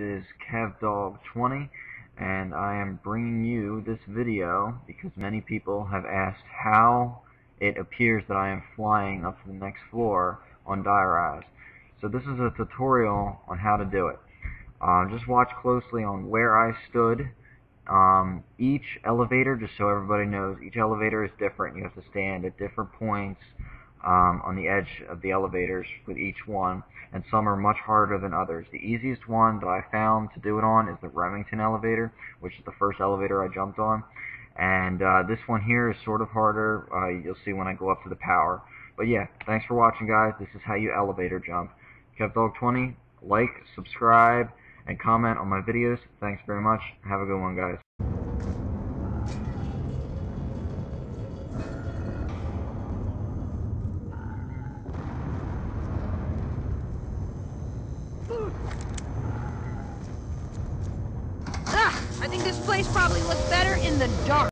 is KevDog20 and I am bringing you this video because many people have asked how it appears that I am flying up to the next floor on Die Rise. So this is a tutorial on how to do it. Uh, just watch closely on where I stood. Um, each elevator, just so everybody knows, each elevator is different. You have to stand at different points um, on the edge of the elevators with each one, and some are much harder than others. The easiest one that I found to do it on is the Remington elevator, which is the first elevator I jumped on. And uh, this one here is sort of harder. Uh, you'll see when I go up to the power. But yeah, thanks for watching, guys. This is how you elevator jump. KevDog20, like, subscribe, and comment on my videos. Thanks very much. Have a good one, guys. Ah, I think this place probably looks better in the dark.